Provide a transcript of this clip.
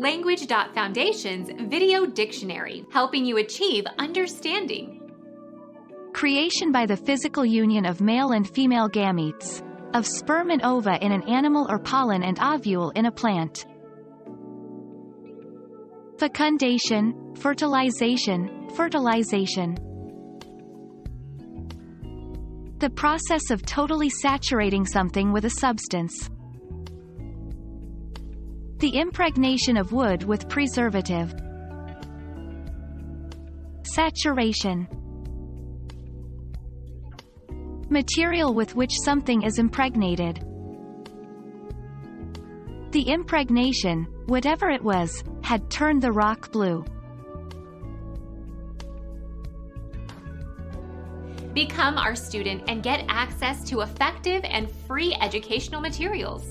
Language.Foundation's Video Dictionary, helping you achieve understanding. Creation by the physical union of male and female gametes. Of sperm and ova in an animal or pollen and ovule in a plant. Fecundation, fertilization, fertilization. The process of totally saturating something with a substance. The impregnation of wood with preservative. Saturation. Material with which something is impregnated. The impregnation, whatever it was, had turned the rock blue. Become our student and get access to effective and free educational materials.